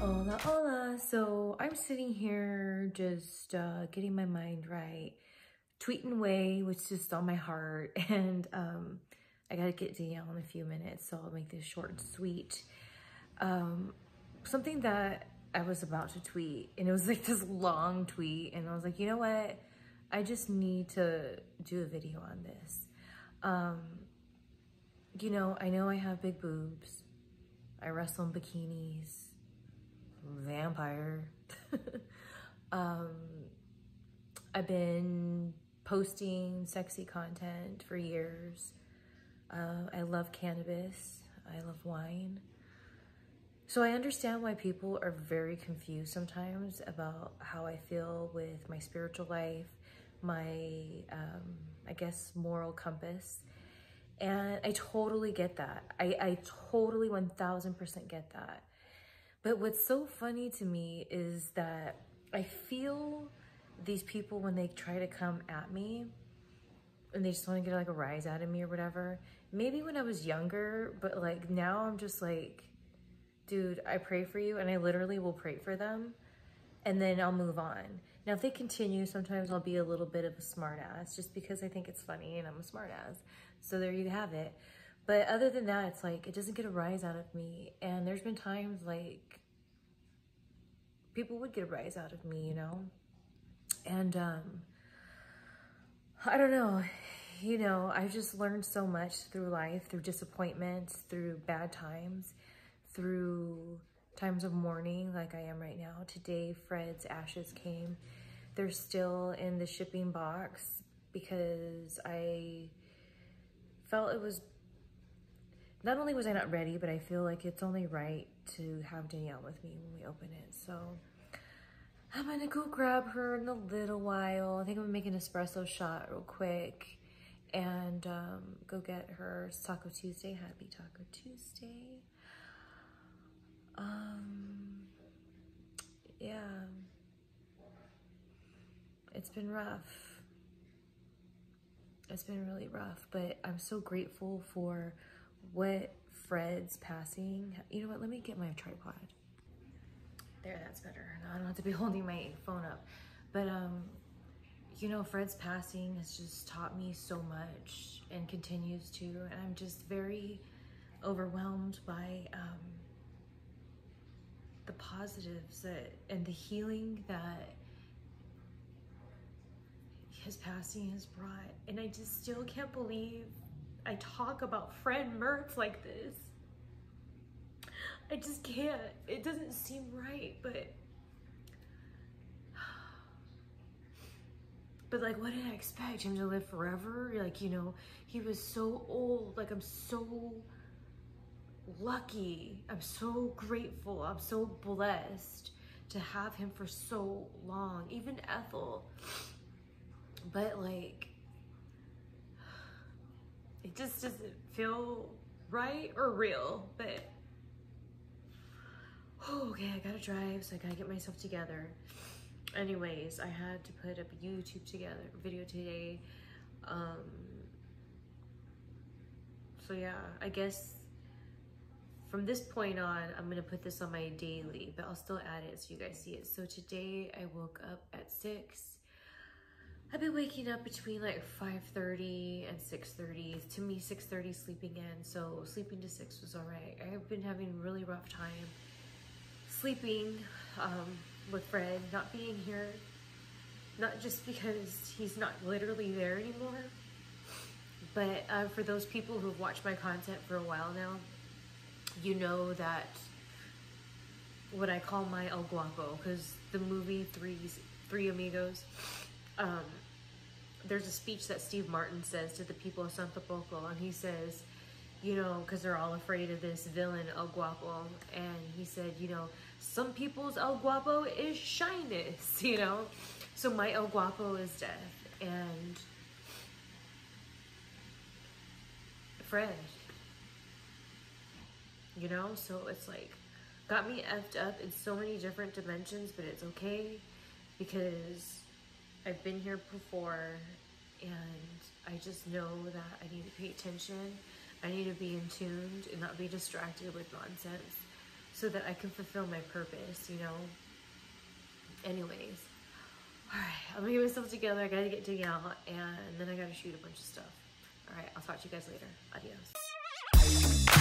Hola, hola. So I'm sitting here just uh, getting my mind right, tweeting away what's just on my heart. And um, I got to get Danielle in a few minutes, so I'll make this short and sweet. Um, something that I was about to tweet, and it was like this long tweet, and I was like, you know what? I just need to do a video on this. Um, you know, I know I have big boobs. I wrestle in bikinis vampire. um, I've been posting sexy content for years. Uh, I love cannabis. I love wine. So I understand why people are very confused sometimes about how I feel with my spiritual life, my, um, I guess, moral compass. And I totally get that. I, I totally 1000% get that. But what's so funny to me is that I feel these people when they try to come at me and they just want to get like a rise out of me or whatever. Maybe when I was younger, but like now I'm just like, dude, I pray for you and I literally will pray for them and then I'll move on. Now, if they continue, sometimes I'll be a little bit of a smartass just because I think it's funny and I'm a smartass. So there you have it. But other than that, it's like, it doesn't get a rise out of me. And there's been times like, people would get a rise out of me, you know? And, um, I don't know, you know, I've just learned so much through life, through disappointments, through bad times, through times of mourning like I am right now. Today, Fred's ashes came. They're still in the shipping box because I felt it was not only was I not ready, but I feel like it's only right to have Danielle with me when we open it. So I'm gonna go grab her in a little while. I think I'm gonna make an espresso shot real quick and um, go get her Taco Tuesday. Happy Taco Tuesday. Um, yeah, it's been rough. It's been really rough, but I'm so grateful for what Fred's passing. You know what? Let me get my tripod. There, that's better. I don't have to be holding my phone up. But, um, you know, Fred's passing has just taught me so much and continues to. And I'm just very overwhelmed by um, the positives that, and the healing that his passing has brought. And I just still can't believe I talk about Fred Mertz like this. I just can't. It doesn't seem right, but but like what did I expect him to live forever? Like, you know, he was so old. Like I'm so lucky. I'm so grateful. I'm so blessed to have him for so long. Even Ethel. But like it just doesn't feel right or real, but oh, okay, I gotta drive, so I gotta get myself together. Anyways, I had to put up a YouTube together video today. Um, so yeah, I guess from this point on, I'm gonna put this on my daily, but I'll still add it so you guys see it. So today I woke up at six I've been waking up between like 5.30 and 6.30. To me, 6.30 sleeping in, so sleeping to 6 was all right. I've been having a really rough time sleeping um, with Fred, not being here. Not just because he's not literally there anymore, but uh, for those people who've watched my content for a while now, you know that what I call my El Guapo, because the movie Three, Three Amigos, um, there's a speech that Steve Martin says to the people of Santo Poco, and he says, you know, because they're all afraid of this villain, El Guapo, and he said, you know, some people's El Guapo is shyness, you know? So my El Guapo is death, and Fred, you know? So it's like, got me effed up in so many different dimensions, but it's okay because I've been here before and I just know that I need to pay attention. I need to be in tuned and not be distracted with nonsense so that I can fulfill my purpose, you know? Anyways, all right, I'm gonna get myself together. I gotta get out and then I gotta shoot a bunch of stuff. All right, I'll talk to you guys later. Adios.